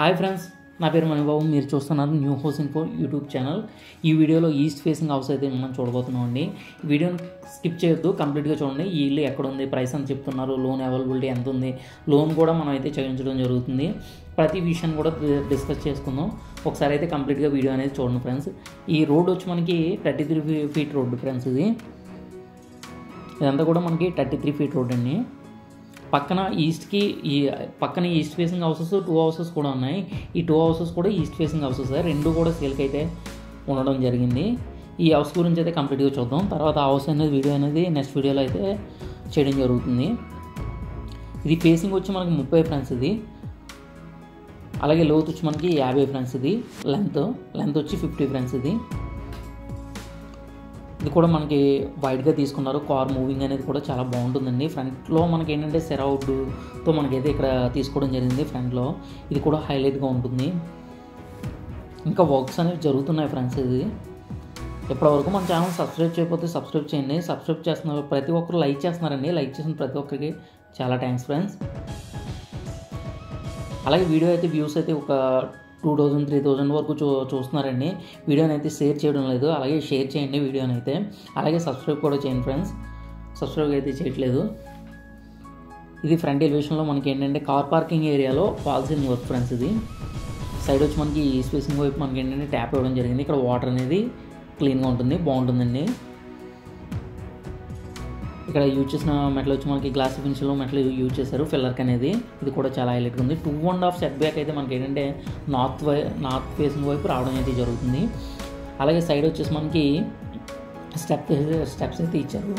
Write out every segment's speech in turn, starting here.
Hi friends నా పేరు మణిబాబు మీరు చూస్తున్నారు new house info YouTube channel. ఈ వీడియోలో ఈస్ట్ ఫేసింగ్ హౌస్ అయితే మనం చూడబోతున్నాం అండి వీడియోని స్కిప్ చేయొద్దు కంప్లీట్గా చూడండి. ఈ ఇల్లు ఎక్కడ ఉంది ప్రైస్ అని చెప్తున్నారు లోన్ అవైలబిలిటీ ఎంత ఉంది లోన్ కూడా మనం అయితే చేయించడం జరుగుతుంది. ప్రతి విషయాన్ని కూడా డిస్కస్ చేసుకుందాం. ఒకసారి అయితే కంప్లీట్గా వీడియో అనేది చూడండి ఫ్రెండ్స్. ఈ రోడ్ వచ్చి మనకి thirty three feet road friends ఇది. ఇదంతా కూడా మనకి థర్టీ త్రీ ఫీట్ రోడ్ అండి. పక్కన ఈస్ట్కి ఈ పక్కన east facing houses two houses కూడా ఉన్నాయి. ఈ టూ హౌసెస్ కూడా ఈస్ట్ ఫేసింగ్ హౌసెస్. రెండు కూడా సేల్కి అయితే ఉండడం జరిగింది. ఈ హౌస్ గురించి అయితే కంప్లీట్గా చూద్దాం. తర్వాత హౌస్ అనేది వీడియో అనేది నెక్స్ట్ వీడియోలో అయితే చేయడం జరుగుతుంది. ఇది ఫేసింగ్ వచ్చి మనకి ముప్పై ఫ్రెండ్స్ ఇది. అలాగే లోత్ వచ్చి మనకి యాభై ఫ్రెండ్స్ ఇది. లెంత్ లెంత్ వచ్చి ఫిఫ్టీ ఫ్రెండ్స్ ఇది. ఇది కూడా మనకి వైడ్గా తీసుకున్నారు. కార్ మూవింగ్ అనేది కూడా చాలా బాగుంటుందండి. ఫ్రంట్లో మనకి ఏంటంటే సెరౌడ్తో మనకైతే ఇక్కడ తీసుకోవడం జరిగింది ఫ్రంట్లో ఇది కూడా హైలైట్గా ఉంటుంది. ఇంకా వర్క్స్ అనేవి జరుగుతున్నాయి ఫ్రెండ్స్ ఇది. ఇప్పటివరకు మన ఛానల్ సబ్స్క్రైబ్ చేయకపోతే సబ్స్క్రైబ్ చేయండి. సబ్స్క్రైబ్ చేస్తున్నారు ప్రతి ఒక్కరు లైక్ చేస్తున్నారండి. లైక్ చేసిన ప్రతి ఒక్కరికి చాలా థ్యాంక్స్ ఫ్రెండ్స్ అలాగే వీడియో అయితే వ్యూస్ అయితే ఒక టూ థౌజండ్ త్రీ థౌజండ్ వరకు చూ చూస్తున్నారండి. వీడియోని అయితే షేర్ చేయడం లేదు. అలాగే షేర్ చేయండి వీడియోని అయితే. అలాగే సబ్స్క్రైబ్ కూడా చేయండి ఫ్రెండ్స్ సబ్స్క్రైబ్ అయితే చేయట్లేదు. ఇది ఫ్రంట్ ఎలివేషన్లో మనకి ఏంటంటే కార్ పార్కింగ్ ఏరియాలో పాలసీని వర్క్ ఫ్రెండ్స్ ఇది. సైడ్ వచ్చి మనకి ఈ స్పేసింగ్ వైపు మనకి ఏంటంటే ట్యాప్ ఇవ్వడం జరిగింది. ఇక్కడ వాటర్ అనేది క్లీన్గా ఉంటుంది బాగుంటుందండి. ఇక్కడ యూజ్ చేసిన మెటల్ వచ్చి మనకి గ్లాస్ ఫినిష్లో మెటల్ యూజ్ చేశారు ఫిల్లర్క్ అనేది. ఇది కూడా చాలా హైలైట్గా ఉంది. Two and half set back అయితే మనకి ఏంటంటే నార్త్ వై నార్త్ ఫేసింగ్ వైపు రావడం అయితే జరుగుతుంది. అలాగే సైడ్ వచ్చేసి మనకి స్టెప్ స్టెప్స్ అయితే ఇచ్చారు.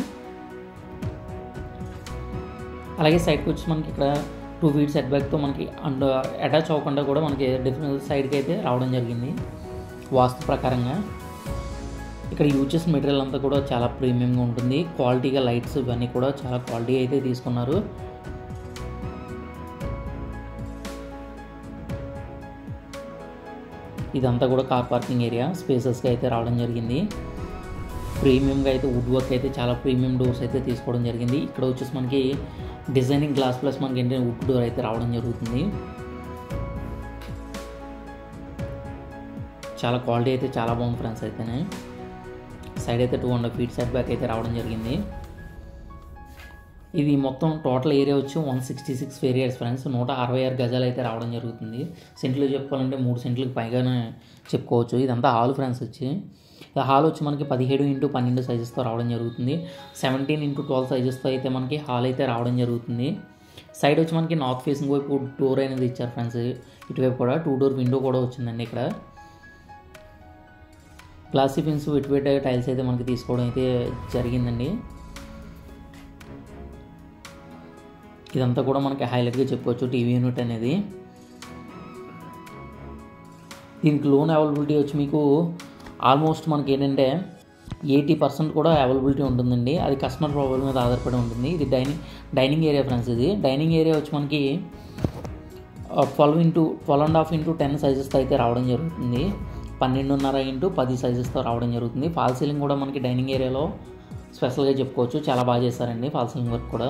అలాగే సైడ్కి వచ్చి మనకి ఇక్కడ టూ ఫీట్ సెట్ బ్యాక్తో మనకి అండ్ అటాచ్ అవ్వకుండా కూడా మనకి డిఫరెంట్ సైడ్కి అయితే రావడం జరిగింది. వాస్తు ప్రకారంగా. ఇక్కడ యూజ్ చేసిన మెటీరియల్ అంతా కూడా చాలా ప్రీమియంగా ఉంటుంది. క్వాలిటీగా లైట్స్ ఇవన్నీ కూడా చాలా క్వాలిటీ అయితే తీసుకున్నారు. ఇదంతా కూడా కార్ పార్కింగ్ ఏరియా. స్పేసెస్గా అయితే రావడం జరిగింది. ప్రీమియంగా అయితే వుడ్ వర్క్ అయితే చాలా ప్రీమియం డోర్స్ అయితే తీసుకోవడం జరిగింది. ఇక్కడ వచ్చేసి మనకి డిజైనింగ్ గ్లాస్ ప్లస్ మనకి ఏంటంటే వుడ్ డోర్ అయితే రావడం జరుగుతుంది. చాలా క్వాలిటీ అయితే చాలా బాగుంది ఫ్రెండ్స్ అయితేనే. సైడ్ అయితే two hundred feet set back అయితే రావడం జరిగింది. ఇది మొత్తం టోటల్ ఏరియా వచ్చి one sixty six areas friends నూట అరవై ఆరు గజాలు అయితే రావడం జరుగుతుంది. సెంట్లు చెప్పుకోవాలంటే మూడు సెంట్లకు పైగానే చెప్పుకోవచ్చు. ఇదంతా హాల్ ఫ్రెండ్స్ వచ్చి. హాల్ వచ్చి మనకి పదిహేడు ఇంటూ పన్నెండు సైజెస్తో రావడం జరుగుతుంది. సెవెంటీన్ ఇంటూ ట్వెల్వ్ సైజెస్తో అయితే మనకి హాల్ అయితే రావడం జరుగుతుంది. సైడ్ వచ్చి మనకి నార్త్ ఫేసింగ్ వైపు డోర్ అనేది ఇచ్చారు ఫ్రెండ్స్ ఇటువైపు కూడా టూ డోర్ విండో కూడా వచ్చిందండి ఇక్కడ. క్లాసిఫిన్స్ పిన్స్ విట్వేట్ టైల్స్ అయితే మనకి తీసుకోవడం అయితే జరిగిందండి. ఇదంతా కూడా మనకి హైలైట్గా చెప్పుకోవచ్చు టీవీ యూనిట్ అనేది. దీనికి లోన్ అవైలబిలిటీ వచ్చి మీకు ఆల్మోస్ట్ మనకి ఏంటంటే ఎయిటీ పర్సెంట్ కూడా అవైలబిలిటీ ఉంటుందండి. అది కస్టమర్ ప్రాబ్లం మీద ఆధారపడి ఉంటుంది. ఇది డైనింగ్ డైనింగ్ ఏరియా ఫ్రెండ్స్ ఇది. డైనింగ్ ఏరియా వచ్చి మనకి twelve into twelve and half into ten సైజెస్తో అయితే రావడం జరుగుతుంది. పన్నెండున్నర ఇంటూ పది సైజెస్తో రావడం జరుగుతుంది. ఫాల్ సీలింగ్ కూడా మనకి డైనింగ్ ఏరియాలో స్పెషల్గా చెప్పుకోవచ్చు. చాలా బాగా చేశారండి ఫాల్ సీలింగ్ వర్క్ కూడా.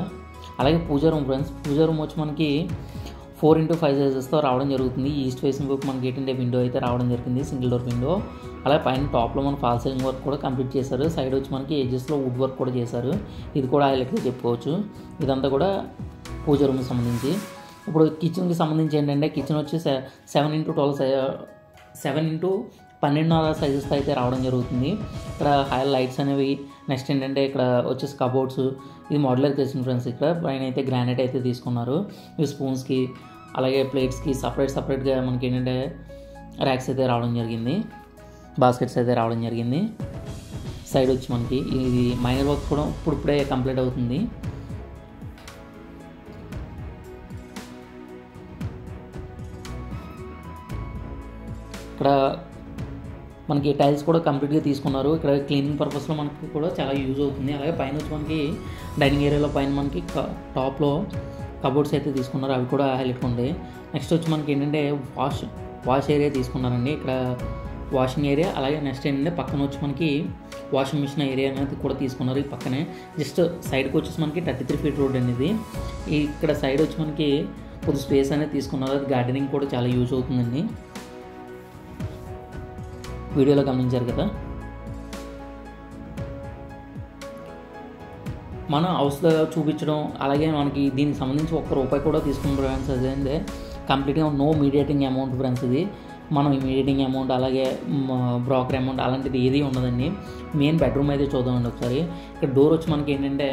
అలాగే puja room friends puja room వచ్చి మనకి ఫోర్ ఇంటూ ఫైవ్ సైజెస్తో రావడం జరుగుతుంది. ఈస్ట్ ఫేసింగ్ వైపు మనకి ఏంటంటే విండో అయితే రావడం జరిగింది సింగిల్ డోర్ విండో అలాగే పైన టాప్లో మన ఫాల్ సీలింగ్ వర్క్ కూడా కంప్లీట్ చేశారు. సైడ్ వచ్చి మనకి ఏజెస్లో వుడ్ వర్క్ కూడా చేశారు. ఇది కూడా హైలైట్గా చెప్పుకోవచ్చు. ఇదంతా కూడా పూజా రూమ్కి సంబంధించి. ఇప్పుడు కిచెన్కి సంబంధించి ఏంటంటే కిచెన్ వచ్చి seven into twelve seven into పన్నెండున్నర సైజెస్తో అయితే రావడం జరుగుతుంది. ఇక్కడ హై లైట్స్ అనేవి నెక్స్ట్ ఏంటంటే ఇక్కడ వచ్చేసి కబోర్డ్స్ ఇది మోడలర్ కిచెన్ ఫ్రెండ్స్ ఇక్కడ. పైన అయితే గ్రానైట్ అయితే తీసుకున్నారు. ఇవి స్పూన్స్కి అలాగే ప్లేట్స్కి సపరేట్ సపరేట్గా మనకి ఏంటంటే ర్యాక్స్ అయితే రావడం జరిగింది. బాస్కెట్స్ అయితే రావడం జరిగింది. సైడ్ వచ్చి మనకి ఇది మైనర్ వర్క్ కూడా ఇప్పుడిప్పుడే కంప్లీట్ అవుతుంది. ఇక్కడ మనకి టైల్స్ కూడా కంప్లీట్గా తీసుకున్నారు. ఇక్కడ క్లీనింగ్ పర్పస్లో మనకి కూడా చాలా యూజ్ అవుతుంది. అలాగే పైన వచ్చి మనకి డైనింగ్ ఏరియాలో పైన మనకి టాప్లో కబోర్డ్స్ అయితే తీసుకున్నారు. అవి కూడా హైలైట్ ఉంది. నెక్స్ట్ వచ్చి మనకి ఏంటంటే వాష్ వాష్ ఏరియా తీసుకున్నారండి. ఇక్కడ వాషింగ్ ఏరియా అలాగే నెక్స్ట్ ఏంటంటే పక్కన వచ్చి మనకి వాషింగ్ మిషన్ ఏరియా అనేది కూడా తీసుకున్నారు ఈ పక్కనే. జస్ట్ సైడ్కి వచ్చేసి మనకి థర్టీ త్రీ ఫీట్ రోడ్ అనేది ఇక్కడ సైడ్ వచ్చి మనకి కొద్ది స్పేస్ అనేది తీసుకున్నారు. అది గార్డెనింగ్ కూడా చాలా యూజ్ అవుతుందండి. వీడియోలో గమనించారు కదా? మన హౌస్లో చూపించడం అలాగే మనకి దీనికి సంబంధించి ఒక్క రూపాయి కూడా తీసుకున్న బ్రాండ్స్ అదేంటే కంప్లీట్గా నో మీడియేటింగ్ అమౌంట్ ఫ్రెండ్స్ ఇది. మనం మీడియేటింగ్ అమౌంట్ అలాగే బ్రోకర్ అమౌంట్ అలాంటిది ఏది ఉండదండి. మెయిన్ బెడ్రూమ్ అయితే చూద్దామండి ఒకసారి. ఇక్కడ డోర్ వచ్చి మనకి ఏంటంటే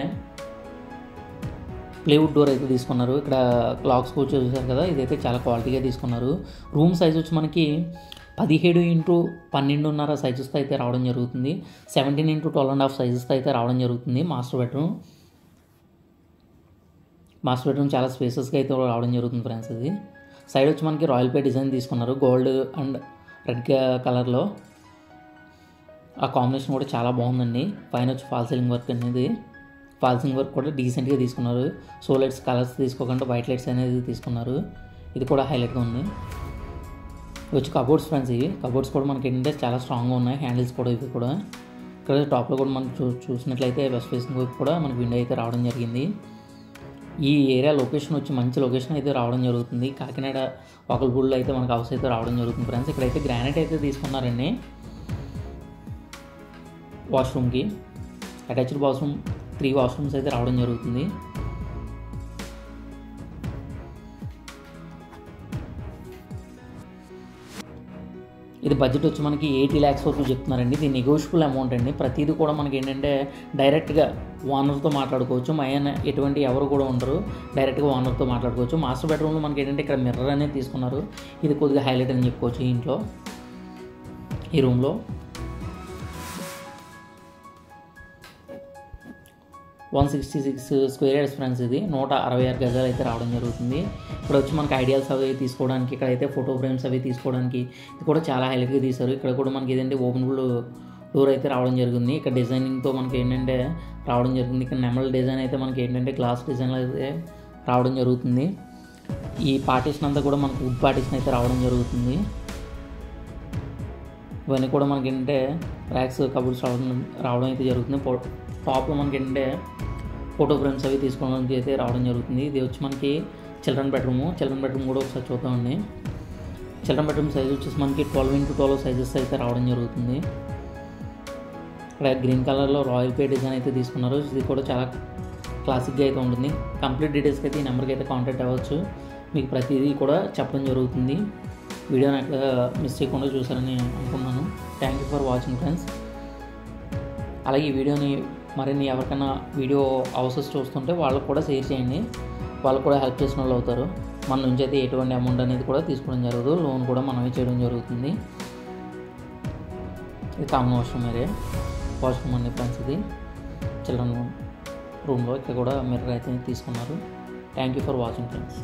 ప్లేవుడ్ డోర్ అయితే తీసుకున్నారు. ఇక్కడ క్లాక్స్ కూడా చూసారు కదా ఇదైతే చాలా క్వాలిటీగా తీసుకున్నారు. రూమ్ సైజ్ వచ్చి మనకి పదిహేడు ఇంటూ పన్నెండున్నర సైజెస్తో అయితే రావడం జరుగుతుంది. Seventeen into twelve and half సైజెస్తో అయితే రావడం జరుగుతుంది. మాస్టర్ బెడ్రూమ్ మాస్టర్ బెడ్రూమ్ చాలా స్పేసెస్గా అయితే రావడం జరుగుతుంది ఫ్రెండ్స్ ఇది. సైడ్ వచ్చి మనకి రాయల్ పే డిజైన్ తీసుకున్నారు. గోల్డ్ అండ్ రెడ్ కలర్లో ఆ కాంబినేషన్ కూడా చాలా బాగుందండి. పైన వచ్చి ఫాల్ సీలింగ్ వర్క్ అనేది. ఫాల్ సీలింగ్ వర్క్ కూడా డీసెంట్గా తీసుకున్నారు. సో లైట్స్ కలర్స్ తీసుకోకుండా వైట్ లైట్స్ అనేది తీసుకున్నారు. ఇది కూడా హైలైట్గా ఉంది. వచ్చి కబోర్డ్స్ ఫ్రెండ్స్ ఇవి కబోర్డ్స్ కూడా మనకి ఏంటంటే చాలా స్ట్రాంగ్గా ఉన్నాయి. హ్యాండిల్స్ కూడా ఇవి కూడా. ఇక్కడ టాప్లో కూడా మనం చూ చూసినట్లయితే వెస్ట్ ఫేసింగ్ వైపు కూడా మనకి విండో అయితే రావడం జరిగింది. ఈ ఏరియా లొకేషన్ వచ్చి మంచి లొకేషన్ అయితే రావడం జరుగుతుంది. కాకినాడ ఒకల్పూడిలో అయితే మనకు హౌస్ అయితే రావడం జరుగుతుంది ఫ్రెండ్స్ ఇక్కడైతే గ్రానైట్ అయితే తీసుకున్నారండి. వాష్రూమ్కి అటాచ్డ్ వాష్రూమ్ త్రీ వాష్రూమ్స్ అయితే రావడం జరుగుతుంది. ఇది బడ్జెట్ వచ్చి మనకి ఎయిటీ ల్యాక్స్ వరకు చెప్తున్నారండి. ఇది నెగోషియబుల్ అమౌంట్ అండి. ప్రతిదీ కూడా మనకి ఏంటంటే డైరెక్ట్గా ఓనర్తో మాట్లాడుకోవచ్చు. మయన్ ఎటువంటి ఎవరు కూడా ఉండరు. డైరెక్ట్గా ఓనర్తో మాట్లాడుకోవచ్చు. మాస్టర్ బెడ్రూమ్లో మనకి ఏంటంటే ఇక్కడ మిర్రర్ అనేది తీసుకున్నారు. ఇది కొద్దిగా హైలైట్ అని చెప్పుకోవచ్చు ఈ ఇంట్లో ఈ రూమ్లో one sixty six square yards friends ఇది. నూట అరవై ఆరు గజాలు అయితే రావడం జరుగుతుంది. ఇక్కడ వచ్చి మనకి ఐడియాల్స్ అవి తీసుకోవడానికి ఇక్కడ అయితే ఫోటో ఫ్రేమ్స్ అవి తీసుకోవడానికి ఇది కూడా చాలా హెల్ప్గా తీశారు. ఇక్కడ కూడా మనకి ఏదంటే ఓపెన్ డోర్ అయితే రావడం జరిగింది ఇక్కడ డిజైనింగ్తో మనకి ఏంటంటే రావడం జరుగుతుంది. ఇక్కడ నెమల్ డిజైన్ అయితే మనకి ఏంటంటే గ్లాస్ డిజైన్లో అయితే రావడం జరుగుతుంది. ఈ పార్టీషన్ అంతా కూడా మనకు వుడ్ పార్టీషన్ అయితే రావడం జరుగుతుంది. ఇవన్నీ కూడా మనకి ఏంటంటే ర్యాక్స్ కబుర్స్ రావడం రావడం అయితే జరుగుతుంది. పో- టాప్లో మనకి ఏంటంటే ఫోటో ఫ్రేమ్స్ అవి తీసుకోవడానికి అయితే రావడం జరుగుతుంది. ఇది వచ్చి మనకి చిల్డ్రన్ బెడ్రూమ్. చిల్డ్రన్ బెడ్రూమ్ కూడా ఒకసారి చూద్దామండి. చిల్డ్రన్ బెడ్రూమ్ సైజ్ వచ్చేసి మనకి ట్వెల్వ్ ఇంటూ ట్వెల్వ్ సైజెస్ అయితే రావడం జరుగుతుంది. ఇక్కడ గ్రీన్ కలర్లో రాయల్ పే డిజైన్ అయితే తీసుకున్నారు. ఇది కూడా చాలా క్లాసిక్గా అయితే ఉంటుంది. కంప్లీట్ డీటెయిల్స్కి అయితే ఈ నెంబర్కి అయితే కాంటాక్ట్ అవ్వచ్చు. మీకు ప్రతిదీ కూడా చెప్పడం జరుగుతుంది. వీడియోని అట్లా మిస్ చేయకుండా చూసారని అనుకున్నాను thank you for watching friends అలాగే ఈ వీడియోని మరిన్ని ఎవరికైనా వీడియో అవసరం చూస్తుంటే వాళ్ళకు కూడా షేర్ చేయండి. వాళ్ళు కూడా హెల్ప్ చేసిన వాళ్ళు అవుతారు. మన నుంచి అయితే ఎటువంటి అమౌంట్ అనేది కూడా తీసుకోవడం జరగదు. లోన్ కూడా మనమే చేయడం జరుగుతుంది. ఇది కామన్ వాష్రూమ్ ఏరియా. వాష్రూమ్ అని ఫ్రెండ్స్ ఇది. చిల్డ్రన్ రూమ్లో ఇక్కడ కూడా మిర్రర్ అయితే తీసుకున్నారు. Thank you for watching friends.